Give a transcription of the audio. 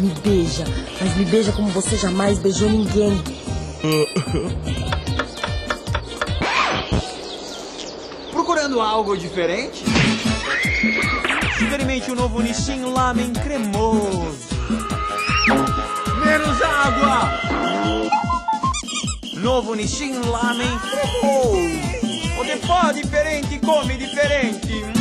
Me beija, mas me beija como você jamais beijou ninguém. Procurando algo diferente? Experimente o novo Nissin Lamen cremoso. Menos água! Novo Nissin Lamen cremoso. O que pó diferente come diferente.